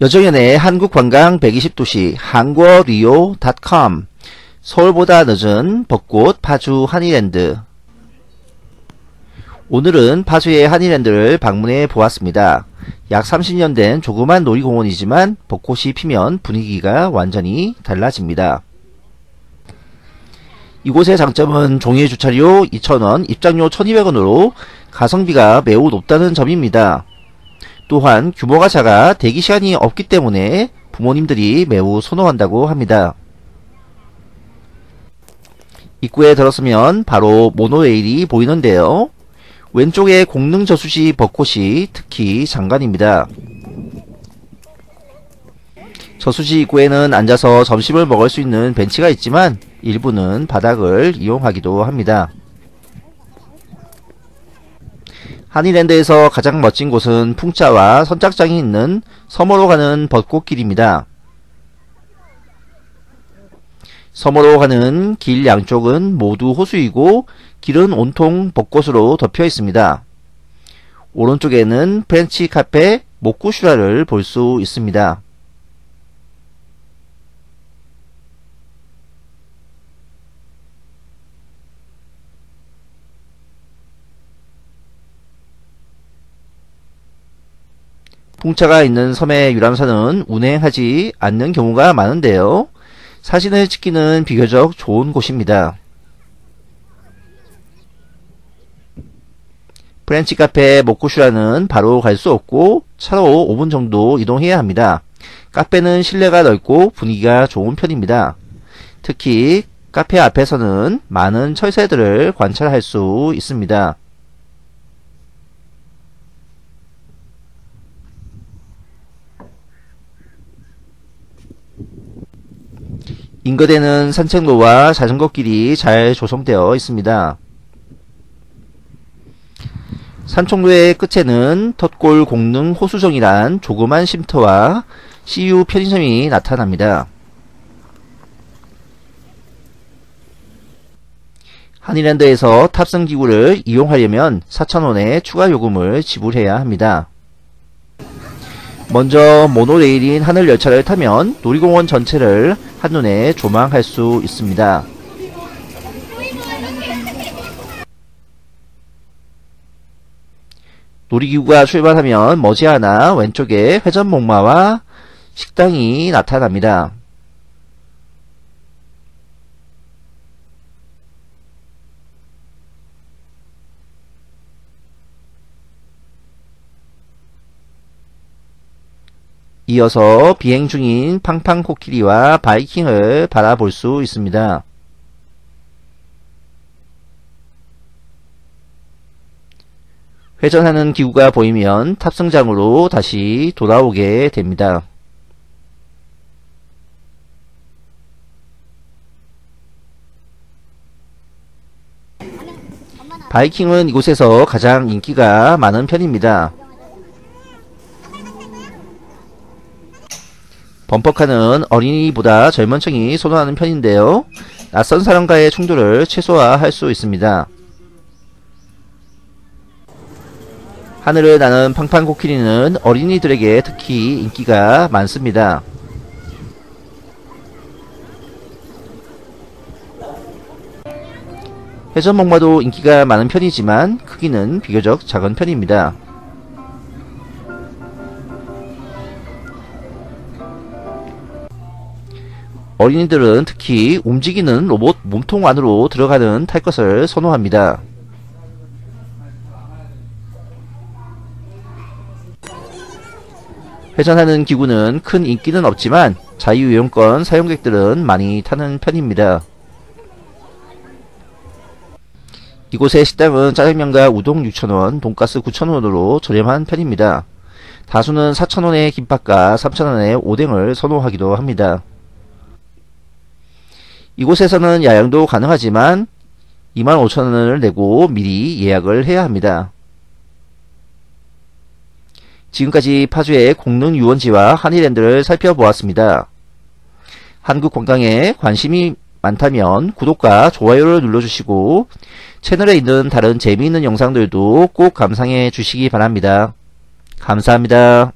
여정연의 한국관광 120도시 한국리오.com 서울보다 늦은 벚꽃 파주 한일랜드 오늘은 파주의 한일랜드를 방문해 보았습니다. 약 30년 된 조그만 놀이공원이지만 벚꽃이 피면 분위기가 완전히 달라집니다. 이곳의 장점은 종이 주차료 2,000원, 입장료 1,200원으로 가성비가 매우 높다는 점입니다. 또한 규모가 작아 대기 시간이 없기 때문에 부모님들이 매우 선호한다고 합니다. 입구에 들어서면 바로 모노레일이 보이는데요. 왼쪽에 공릉 저수지 벚꽃이 특히 장관입니다. 저수지 입구에는 앉아서 점심을 먹을 수 있는 벤치가 있지만 일부는 바닥을 이용하기도 합니다. 하니랜드에서 가장 멋진 곳은 풍차와 선착장이 있는 섬으로 가는 벚꽃길입니다. 섬으로 가는 길 양쪽은 모두 호수이고 길은 온통 벚꽃으로 덮여 있습니다. 오른쪽에는 French 카페 모쿠슈라를 볼 수 있습니다. 풍차가 있는 섬의 유람선은 운행하지 않는 경우가 많은데요. 사진을 찍기는 비교적 좋은 곳입니다. French 카페 모쿠슈라는 바로 갈 수 없고 차로 5분 정도 이동해야 합니다. 카페는 실내가 넓고 분위기가 좋은 편입니다. 특히 카페 앞에서는 많은 철새들을 관찰할 수 있습니다. 인거대는 산책로와 자전거 길이 잘 조성되어 있습니다. 산책로의 끝에는 텄골 공릉 호수정이란 조그만 쉼터와 CU 편의점이 나타납니다. 한일랜드에서 탑승기구를 이용하려면 4,000원의 추가 요금을 지불해야 합니다. 먼저 모노레일인 하늘열차를 타면 놀이공원 전체를 한눈에 조망할 수 있습니다. 놀이기구가 출발하면 머지않아 왼쪽에 회전목마와 식당이 나타납니다. 이어서 비행 중인 팡팡 코끼리와 바이킹을 바라볼 수 있습니다. 회전하는 기구가 보이면 탑승장으로 다시 돌아오게 됩니다. 바이킹은 이곳에서 가장 인기가 많은 편입니다. 범퍼카는 어린이보다 젊은 층이 선호하는 편인데요. 낯선 사람과의 충돌을 최소화할 수 있습니다. 하늘을 나는 팡팡 코끼리는 어린이들에게 특히 인기가 많습니다. 회전목마도 인기가 많은 편이지만 크기는 비교적 작은 편입니다. 어린이들은 특히 움직이는 로봇 몸통 안으로 들어가는 탈 것을 선호합니다. 회전하는 기구는 큰 인기는 없지만 자유이용권 사용객들은 많이 타는 편입니다. 이곳의 식당은 짜장면과 우동 6,000원, 돈가스 9,000원으로 저렴한 편입니다. 다수는 4,000원의 김밥과 3,000원의 오뎅을 선호하기도 합니다. 이곳에서는 야영도 가능하지만 25,000원을 내고 미리 예약을 해야 합니다. 지금까지 파주의 공릉 유원지와 한일랜드를 살펴보았습니다. 한국 관광에 관심이 많다면 구독과 좋아요를 눌러주시고 채널에 있는 다른 재미있는 영상들도 꼭 감상해 주시기 바랍니다. 감사합니다.